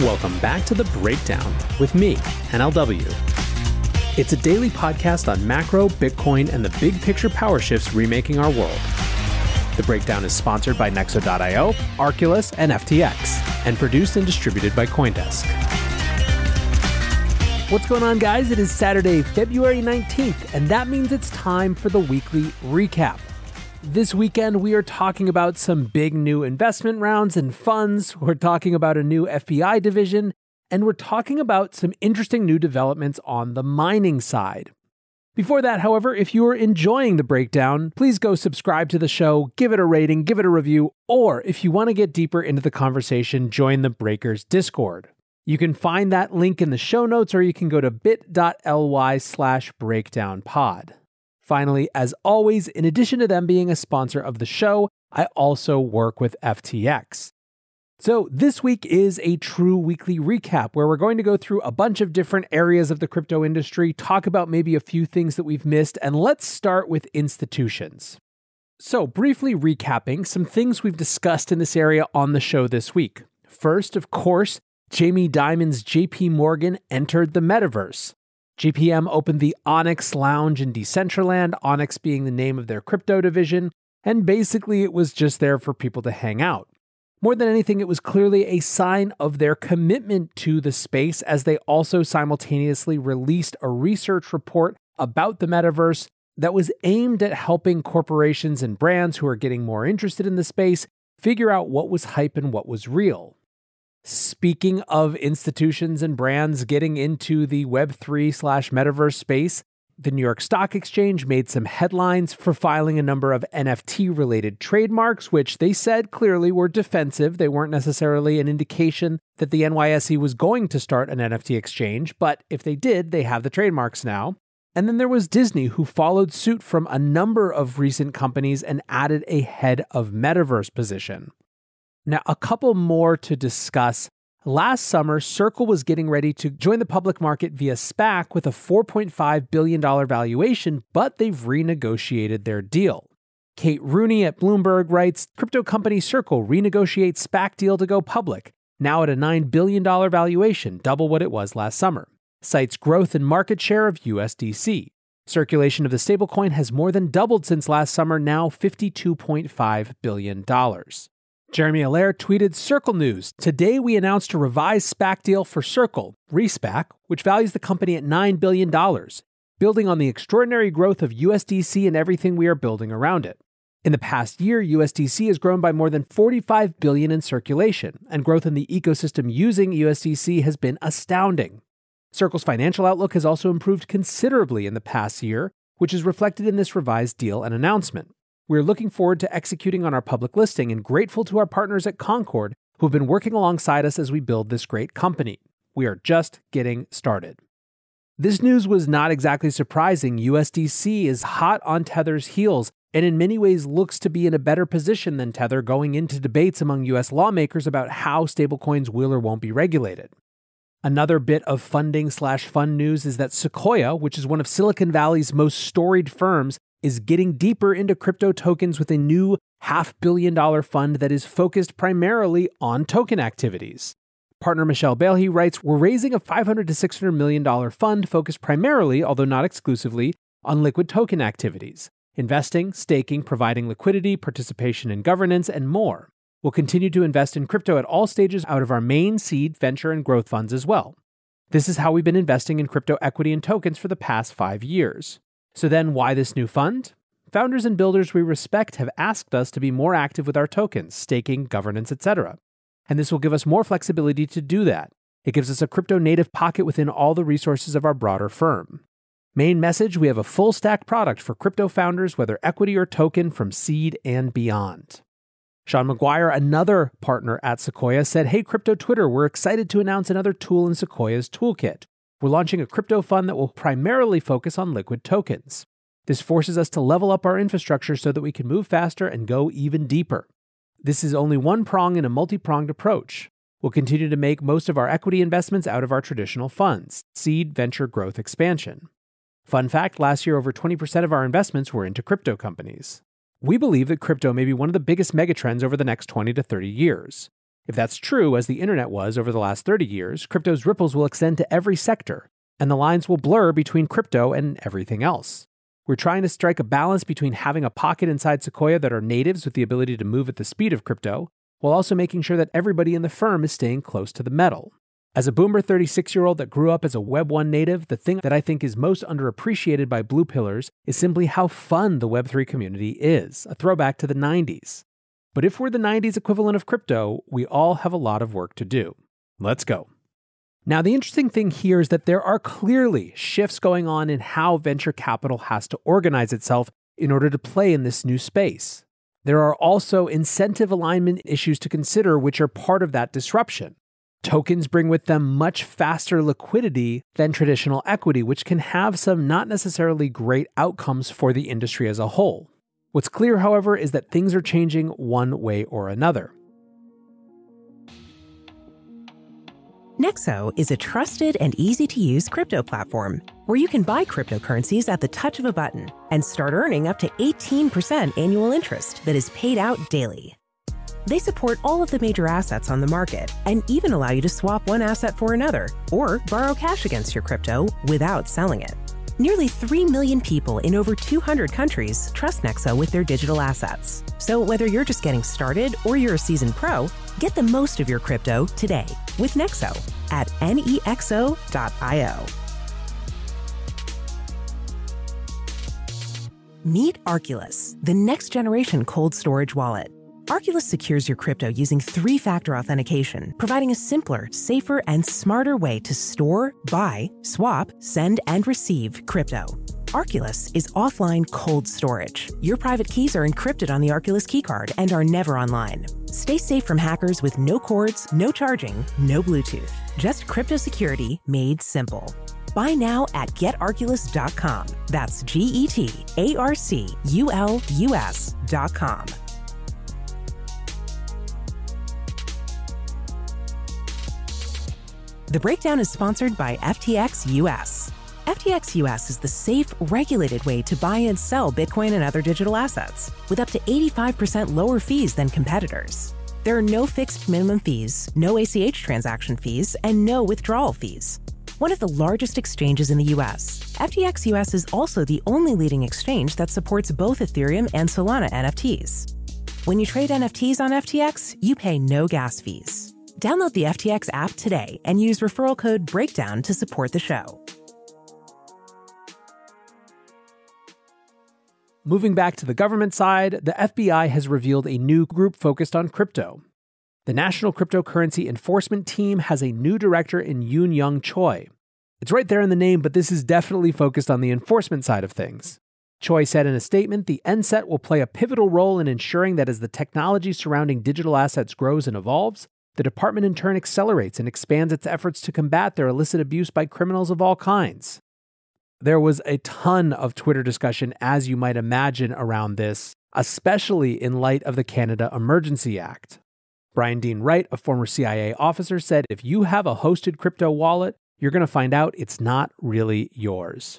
Welcome back to The Breakdown with me, NLW. It's a daily podcast on macro, Bitcoin, and the big picture power shifts remaking our world. The Breakdown is sponsored by Nexo.io, Arculus, and FTX, and produced and distributed by Coindesk. What's going on, guys? It is Saturday, February 19th, and that means it's time for the weekly recap. This weekend, we are talking about some big new investment rounds and funds. We're talking about a new FBI division, and we're talking about some interesting new developments on the mining side. Before that, however, if you are enjoying the breakdown, please go subscribe to the show, give it a rating, give it a review, or if you want to get deeper into the conversation, join the Breakers Discord. You can find that link in the show notes, or you can go to bit.ly slash breakdownpod. Finally, as always, in addition to them being a sponsor of the show, I also work with FTX. So, this week is a true weekly recap where we're going to go through a bunch of different areas of the crypto industry, talk about maybe a few things that we've missed, and let's start with institutions. So, briefly recapping some things we've discussed in this area on the show this week. First, of course, Jamie Dimon's JP Morgan entered the metaverse. JPM opened the Onyx Lounge in Decentraland, Onyx being the name of their crypto division, and basically it was just there for people to hang out. More than anything, it was clearly a sign of their commitment to the space as they also simultaneously released a research report about the metaverse that was aimed at helping corporations and brands who are getting more interested in the space figure out what was hype and what was real. Speaking of institutions and brands getting into the Web3 slash metaverse space, the New York Stock Exchange made some headlines for filing a number of NFT related trademarks, which they said clearly were defensive. They weren't necessarily an indication that the NYSE was going to start an NFT exchange, but if they did, they have the trademarks now. And then there was Disney, who followed suit from a number of recent companies and added a head of metaverse position. Now, a couple more to discuss. Last summer, Circle was getting ready to join the public market via SPAC with a $4.5 billion valuation, but they've renegotiated their deal. Kate Rooney at Bloomberg writes Crypto company Circle renegotiates SPAC deal to go public, now at a $9 billion valuation, double what it was last summer. Cites growth in market share of USDC. Circulation of the stablecoin has more than doubled since last summer, now $52.5 billion. Jeremy Allaire tweeted Circle News. Today we announced a revised SPAC deal for Circle, ReSPAC, which values the company at $9 billion, building on the extraordinary growth of USDC and everything we are building around it. In the past year, USDC has grown by more than 45 billion in circulation, and growth in the ecosystem using USDC has been astounding. Circle's financial outlook has also improved considerably in the past year, which is reflected in this revised deal and announcement. We're looking forward to executing on our public listing and grateful to our partners at Concord who've been working alongside us as we build this great company. We are just getting started. This news was not exactly surprising. USDC is hot on Tether's heels and in many ways looks to be in a better position than Tether going into debates among US lawmakers about how stablecoins will or won't be regulated. Another bit of funding slash fund news is that Sequoia, which is one of Silicon Valley's most storied firms, is getting deeper into crypto tokens with a new half billion dollar fund that is focused primarily on token activities. Partner Michelle Bailey writes, We're raising a 500 to $600 million fund focused primarily, although not exclusively, on liquid token activities investing, staking, providing liquidity, participation in governance, and more. We'll continue to invest in crypto at all stages out of our main seed, venture, and growth funds as well. This is how we've been investing in crypto equity and tokens for the past five years. So then, why this new fund? Founders and builders we respect have asked us to be more active with our tokens, staking, governance, etc. And this will give us more flexibility to do that. It gives us a crypto native pocket within all the resources of our broader firm. Main message we have a full stack product for crypto founders, whether equity or token, from seed and beyond. Shaun Maguire, another partner at Sequoia, said, Hey, Crypto Twitter, we're excited to announce another tool in Sequoia's toolkit. We're launching a crypto fund that will primarily focus on liquid tokens. This forces us to level up our infrastructure so that we can move faster and go even deeper. This is only one prong in a multi pronged approach. We'll continue to make most of our equity investments out of our traditional funds, seed, venture, growth, expansion. Fun fact last year, over 20% of our investments were into crypto companies. We believe that crypto may be one of the biggest megatrends over the next 20 to 30 years. If that's true, as the internet was over the last 30 years, crypto's ripples will extend to every sector, and the lines will blur between crypto and everything else. We're trying to strike a balance between having a pocket inside Sequoia that are natives with the ability to move at the speed of crypto, while also making sure that everybody in the firm is staying close to the metal. As a boomer 36 year old that grew up as a Web 1 native, the thing that I think is most underappreciated by Blue Pillars is simply how fun the Web3 community is, a throwback to the 90s. But if we're the 90s equivalent of crypto, we all have a lot of work to do. Let's go. Now, the interesting thing here is that there are clearly shifts going on in how venture capital has to organize itself in order to play in this new space. There are also incentive alignment issues to consider, which are part of that disruption. Tokens bring with them much faster liquidity than traditional equity, which can have some not necessarily great outcomes for the industry as a whole. What's clear, however, is that things are changing one way or another. Nexo is a trusted and easy to use crypto platform where you can buy cryptocurrencies at the touch of a button and start earning up to 18% annual interest that is paid out daily. They support all of the major assets on the market and even allow you to swap one asset for another or borrow cash against your crypto without selling it. Nearly 3 million people in over 200 countries trust Nexo with their digital assets. So whether you're just getting started or you're a seasoned pro, get the most of your crypto today with Nexo at nexo.io. Meet Arculus, the next generation cold storage wallet. Arculus secures your crypto using three factor authentication, providing a simpler, safer, and smarter way to store, buy, swap, send, and receive crypto. Arculus is offline cold storage. Your private keys are encrypted on the Arculus keycard and are never online. Stay safe from hackers with no cords, no charging, no Bluetooth. Just crypto security made simple. Buy now at getarculus.com. That's G E T A R C U L U S.com. The breakdown is sponsored by FTX US. FTX US is the safe, regulated way to buy and sell Bitcoin and other digital assets, with up to 85% lower fees than competitors. There are no fixed minimum fees, no ACH transaction fees, and no withdrawal fees. One of the largest exchanges in the US, FTX US is also the only leading exchange that supports both Ethereum and Solana NFTs. When you trade NFTs on FTX, you pay no gas fees. Download the FTX app today and use referral code BREAKDOWN to support the show. Moving back to the government side, the FBI has revealed a new group focused on crypto. The National Cryptocurrency Enforcement Team has a new director in Eun Young Choi. It's right there in the name, but this is definitely focused on the enforcement side of things. Choi said in a statement the NCET will play a pivotal role in ensuring that as the technology surrounding digital assets grows and evolves, the department in turn accelerates and expands its efforts to combat their illicit abuse by criminals of all kinds. There was a ton of Twitter discussion, as you might imagine, around this, especially in light of the Canada Emergency Act. Brian Dean Wright, a former CIA officer, said if you have a hosted crypto wallet, you're going to find out it's not really yours.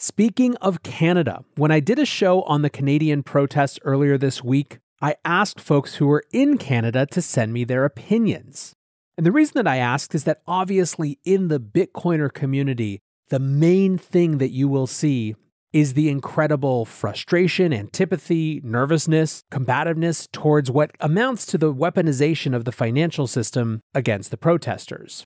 Speaking of Canada, when I did a show on the Canadian protests earlier this week, I asked folks who were in Canada to send me their opinions. And the reason that I asked is that obviously in the Bitcoiner community, the main thing that you will see is the incredible frustration, antipathy, nervousness, combativeness towards what amounts to the weaponization of the financial system against the protesters.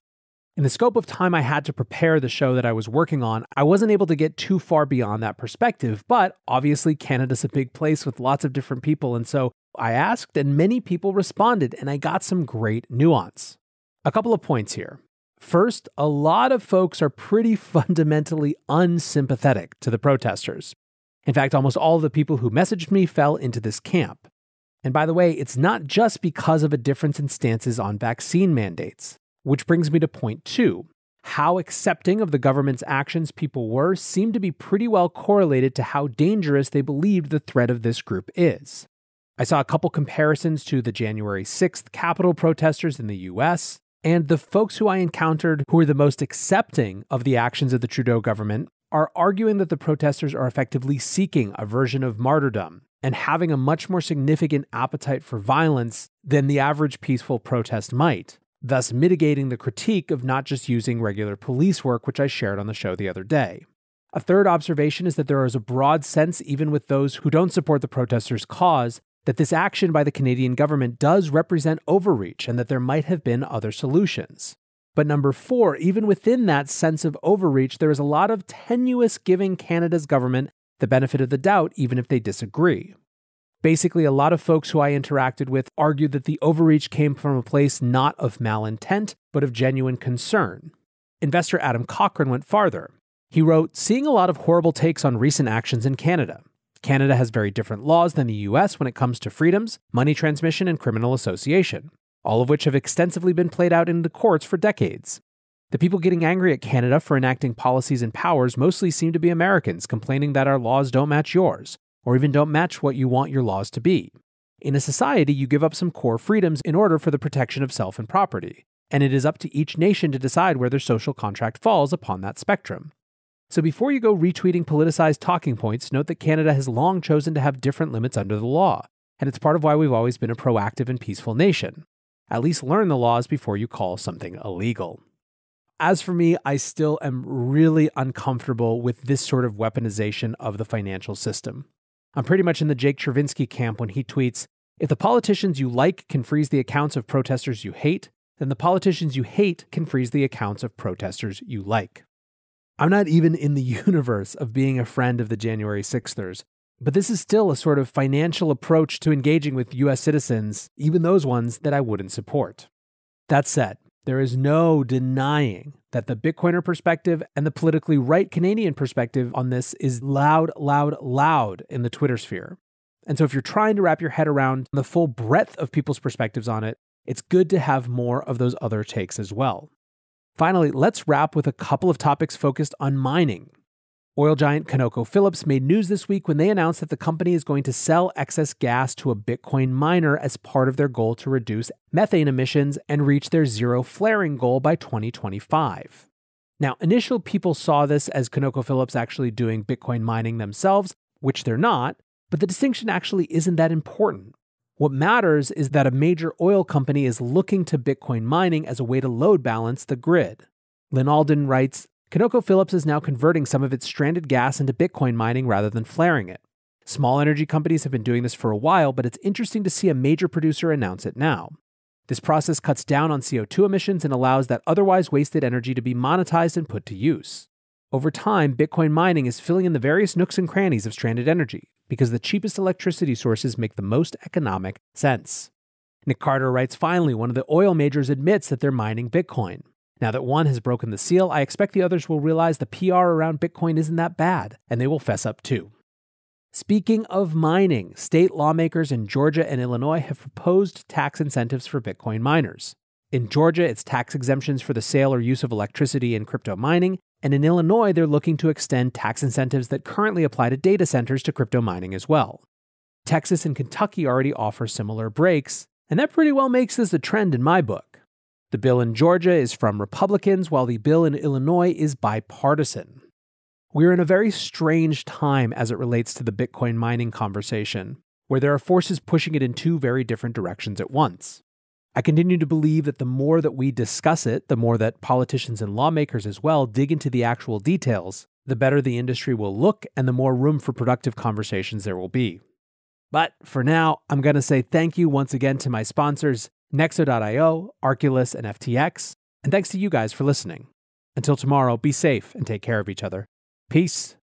In the scope of time I had to prepare the show that I was working on, I wasn't able to get too far beyond that perspective, but obviously Canada's a big place with lots of different people, and so I asked and many people responded, and I got some great nuance. A couple of points here. First, a lot of folks are pretty fundamentally unsympathetic to the protesters. In fact, almost all the people who messaged me fell into this camp. And by the way, it's not just because of a difference in stances on vaccine mandates. Which brings me to point two. How accepting of the government's actions people were seemed to be pretty well correlated to how dangerous they believed the threat of this group is. I saw a couple comparisons to the January 6th Capitol protesters in the US, and the folks who I encountered who were the most accepting of the actions of the Trudeau government are arguing that the protesters are effectively seeking a version of martyrdom and having a much more significant appetite for violence than the average peaceful protest might, thus mitigating the critique of not just using regular police work, which I shared on the show the other day. A third observation is that there is a broad sense, even with those who don't support the protesters' cause, that this action by the Canadian government does represent overreach and that there might have been other solutions. But number four, even within that sense of overreach, there is a lot of tenuous giving Canada's government the benefit of the doubt, even if they disagree. Basically, a lot of folks who I interacted with argued that the overreach came from a place not of malintent, but of genuine concern. Investor Adam Cochrane went farther. He wrote, Seeing a lot of horrible takes on recent actions in Canada. Canada has very different laws than the US when it comes to freedoms, money transmission, and criminal association, all of which have extensively been played out in the courts for decades. The people getting angry at Canada for enacting policies and powers mostly seem to be Americans complaining that our laws don't match yours, or even don't match what you want your laws to be. In a society, you give up some core freedoms in order for the protection of self and property, and it is up to each nation to decide where their social contract falls upon that spectrum. So before you go retweeting politicized talking points, note that Canada has long chosen to have different limits under the law, and it's part of why we've always been a proactive and peaceful nation. At least learn the laws before you call something illegal. As for me, I still am really uncomfortable with this sort of weaponization of the financial system. I'm pretty much in the Jake Chervinsky camp when he tweets If the politicians you like can freeze the accounts of protesters you hate, then the politicians you hate can freeze the accounts of protesters you like. I'm not even in the universe of being a friend of the January 6thers, but this is still a sort of financial approach to engaging with US citizens, even those ones that I wouldn't support. That said, there is no denying that the Bitcoiner perspective and the politically right Canadian perspective on this is loud, loud, loud in the Twitter sphere. And so, if you're trying to wrap your head around the full breadth of people's perspectives on it, it's good to have more of those other takes as well. Finally, let's wrap with a couple of topics focused on mining. Oil giant ConocoPhillips made news this week when they announced that the company is going to sell excess gas to a Bitcoin miner as part of their goal to reduce methane emissions and reach their zero flaring goal by 2025. Now, initial people saw this as ConocoPhillips actually doing Bitcoin mining themselves, which they're not, but the distinction actually isn't that important. What matters is that a major oil company is looking to Bitcoin mining as a way to load balance the grid. Lyn Alden writes ConocoPhillips is now converting some of its stranded gas into Bitcoin mining rather than flaring it. Small energy companies have been doing this for a while, but it's interesting to see a major producer announce it now. This process cuts down on CO2 emissions and allows that otherwise wasted energy to be monetized and put to use. Over time, Bitcoin mining is filling in the various nooks and crannies of stranded energy because the cheapest electricity sources make the most economic sense. Nick Carter writes finally, one of the oil majors admits that they're mining Bitcoin. Now that one has broken the seal, I expect the others will realize the PR around Bitcoin isn't that bad, and they will fess up too. Speaking of mining, state lawmakers in Georgia and Illinois have proposed tax incentives for Bitcoin miners. In Georgia, it's tax exemptions for the sale or use of electricity in crypto mining, and in Illinois, they're looking to extend tax incentives that currently apply to data centers to crypto mining as well. Texas and Kentucky already offer similar breaks, and that pretty well makes this a trend in my book. The bill in Georgia is from Republicans, while the bill in Illinois is bipartisan. We're in a very strange time as it relates to the Bitcoin mining conversation, where there are forces pushing it in two very different directions at once. I continue to believe that the more that we discuss it, the more that politicians and lawmakers as well dig into the actual details, the better the industry will look and the more room for productive conversations there will be. But for now, I'm going to say thank you once again to my sponsors, Nexo.io, Arculus, and FTX. And thanks to you guys for listening. Until tomorrow, be safe and take care of each other. Peace.